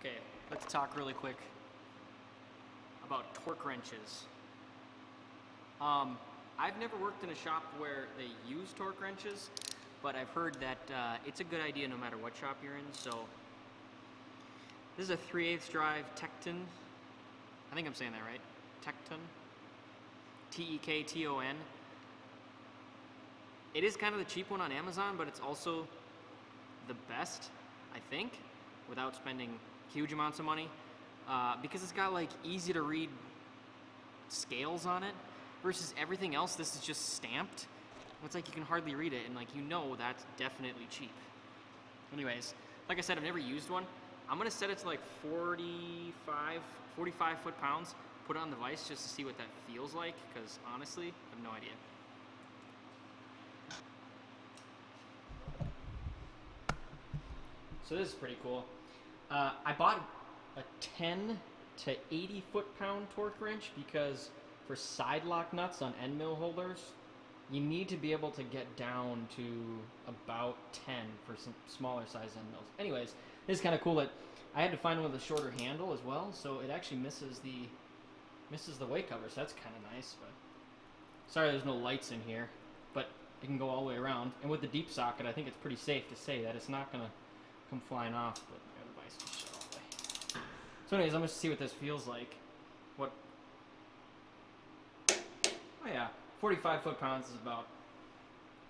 Okay, let's talk really quick about torque wrenches. Um, I've never worked in a shop where they use torque wrenches, but I've heard that uh, it's a good idea no matter what shop you're in. So this is a 3 8 drive Tekton. I think I'm saying that right. Tekton. T E K T O N. It is kind of the cheap one on Amazon, but it's also the best, I think, without spending huge amounts of money uh, because it's got like easy to read scales on it versus everything else this is just stamped. It's like you can hardly read it and like you know that's definitely cheap. Anyways like I said I've never used one. I'm gonna set it to like 45 45 foot pounds put it on the vise just to see what that feels like because honestly I have no idea. So this is pretty cool uh, I bought a 10 to 80 foot pound torque wrench because for side lock nuts on end mill holders, you need to be able to get down to about 10 for some smaller size end mills. Anyways, this is kind of cool that I had to find one with a shorter handle as well, so it actually misses the misses the weight cover, so that's kind of nice. But sorry, there's no lights in here, but it can go all the way around. And with the deep socket, I think it's pretty safe to say that it's not gonna come flying off. But so anyways, I'm to see what this feels like. What? Oh yeah, 45 foot-pounds is about,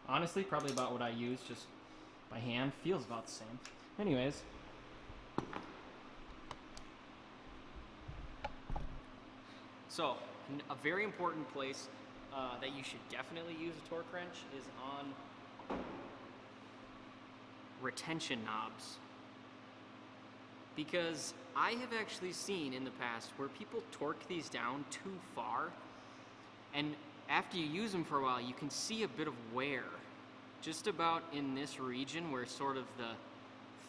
honestly, probably about what I use just by hand. Feels about the same. Anyways. So, a very important place uh, that you should definitely use a torque wrench is on retention knobs because I have actually seen in the past where people torque these down too far and after you use them for a while you can see a bit of wear just about in this region where sort of the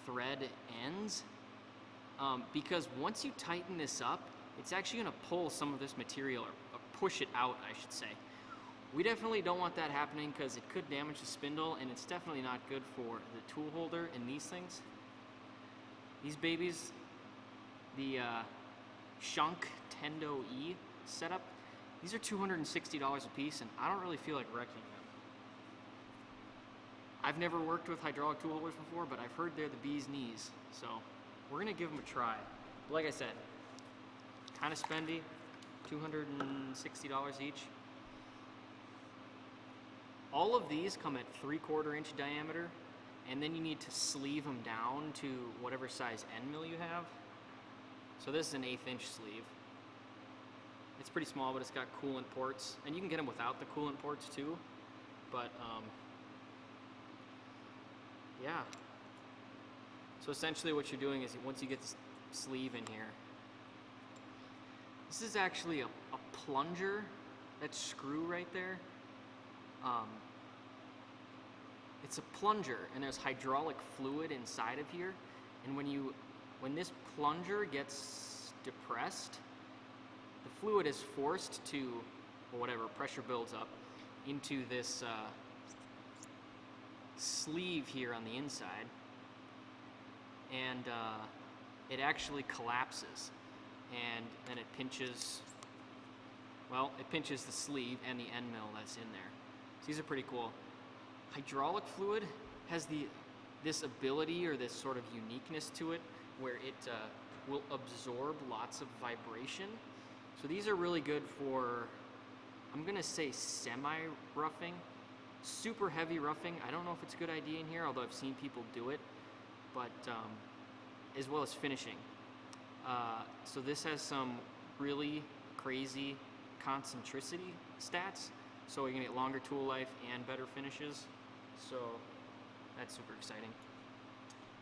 thread ends um, because once you tighten this up it's actually going to pull some of this material or, or push it out I should say. We definitely don't want that happening because it could damage the spindle and it's definitely not good for the tool holder in these things. These babies, the uh, Schunk Tendo E setup, these are $260 a piece, and I don't really feel like wrecking them. I've never worked with hydraulic tool holders before, but I've heard they're the bee's knees, so we're gonna give them a try. But like I said, kind of spendy, $260 each. All of these come at three quarter inch diameter, and then you need to sleeve them down to whatever size end mill you have. So this is an eighth inch sleeve. It's pretty small, but it's got coolant ports, and you can get them without the coolant ports too. But um, yeah. So essentially, what you're doing is once you get this sleeve in here, this is actually a, a plunger. That screw right there. Um, it's a plunger and there's hydraulic fluid inside of here. And when you, when this plunger gets depressed, the fluid is forced to, or whatever, pressure builds up into this uh, sleeve here on the inside. And uh, it actually collapses. And then it pinches, well, it pinches the sleeve and the end mill that's in there. So these are pretty cool hydraulic fluid has the this ability or this sort of uniqueness to it where it uh, will absorb lots of vibration. So these are really good for, I'm gonna say semi-roughing. Super heavy roughing, I don't know if it's a good idea in here, although I've seen people do it, but um, as well as finishing. Uh, so this has some really crazy concentricity stats, so you're gonna get longer tool life and better finishes. So that's super exciting.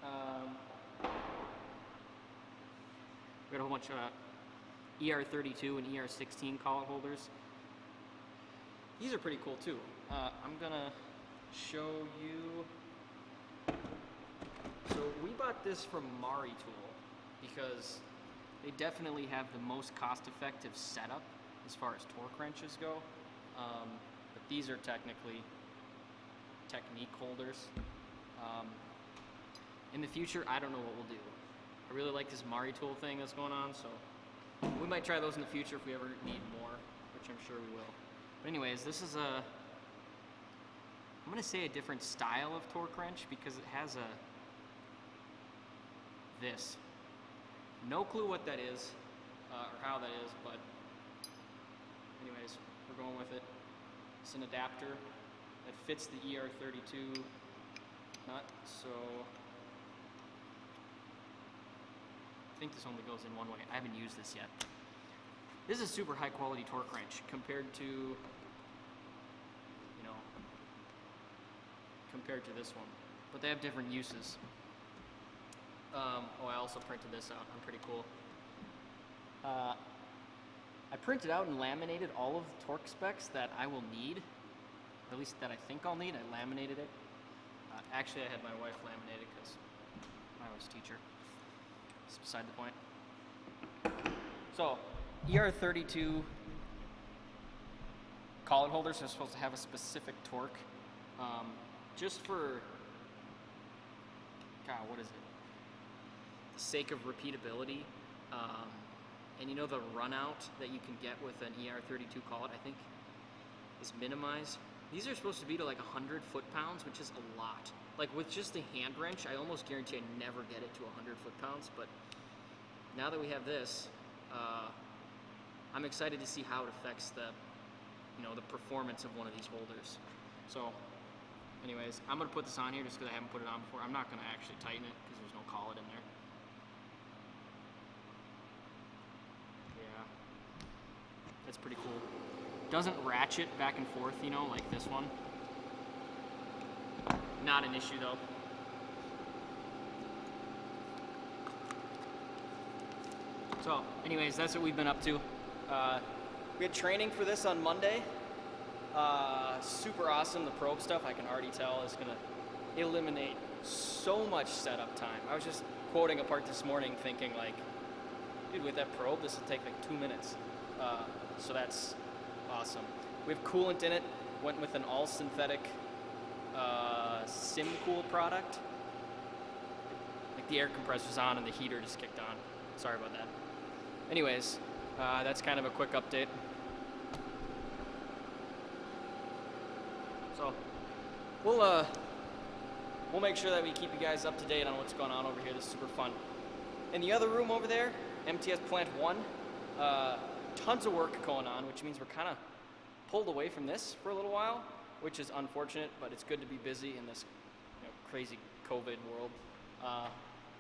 Um, we got a whole bunch of ER32 and ER16 collet holders. These are pretty cool too. Uh, I'm gonna show you. So we bought this from Maritool because they definitely have the most cost-effective setup as far as torque wrenches go. Um, but these are technically Technik holders. Um, in the future, I don't know what we'll do. I really like this Maritool thing that's going on, so we might try those in the future if we ever need more, which I'm sure we will. But anyways, this is a, I'm gonna say a different style of torque wrench because it has a, this. No clue what that is, uh, or how that is, but anyways, we're going with it. It's an adapter that fits the ER32 nut, so I think this only goes in one way. I haven't used this yet. This is a super high quality torque wrench compared to, you know, compared to this one. But they have different uses. Um, oh, I also printed this out. I'm pretty cool. Uh, I printed out and laminated all of the torque specs that I will need, at least that I think I'll need. I laminated it. Uh, actually, I had my wife laminate it because I was a teacher. It's beside the point. So, ER32 collet holders are supposed to have a specific torque. Um, just for, God, what is it? The sake of repeatability. Um, and you know the run out that you can get with an ER32 collet, I think, is minimized. These are supposed to be to like 100 foot pounds, which is a lot. Like with just the hand wrench, I almost guarantee I never get it to 100 foot pounds, but now that we have this, uh, I'm excited to see how it affects the, you know, the performance of one of these holders. So, anyways, I'm gonna put this on here just because I haven't put it on before. I'm not gonna actually tighten it because there's no collet in there. Yeah, that's pretty cool. Doesn't ratchet back and forth, you know, like this one. Not an issue though. So, anyways, that's what we've been up to. Uh, we had training for this on Monday. Uh, super awesome. The probe stuff, I can already tell, is gonna eliminate so much setup time. I was just quoting a part this morning, thinking like, dude, with that probe, this will take like two minutes. Uh, so that's awesome. We have coolant in it. Went with an all synthetic uh, SimCool product. Like the air compressor's on and the heater just kicked on. Sorry about that. Anyways, uh, that's kind of a quick update. So we'll uh, we'll make sure that we keep you guys up to date on what's going on over here. This is super fun. In the other room over there, MTS Plant One, uh, tons of work going on, which means we're kind of pulled away from this for a little while, which is unfortunate, but it's good to be busy in this you know, crazy COVID world. Uh,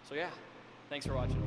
so yeah, thanks for watching.